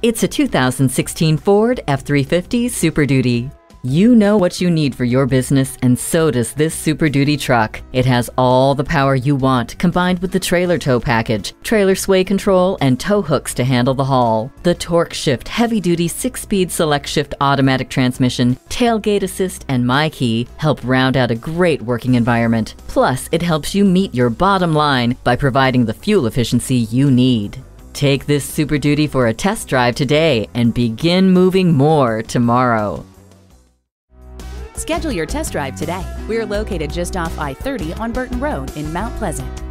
It's a 2016 Ford F-350 Super Duty. You know what you need for your business, and so does this Super Duty truck. It has all the power you want, combined with the trailer tow package, trailer sway control, and tow hooks to handle the haul. The TorqShift heavy duty 6 speed select shift automatic transmission, tailgate assist, and MyKey help round out a great working environment. Plus, it helps you meet your bottom line by providing the fuel efficiency you need. Take this Super Duty for a test drive today and begin moving more tomorrow. Schedule your test drive today. We are located just off I 30 on Burton Road in Mount Pleasant.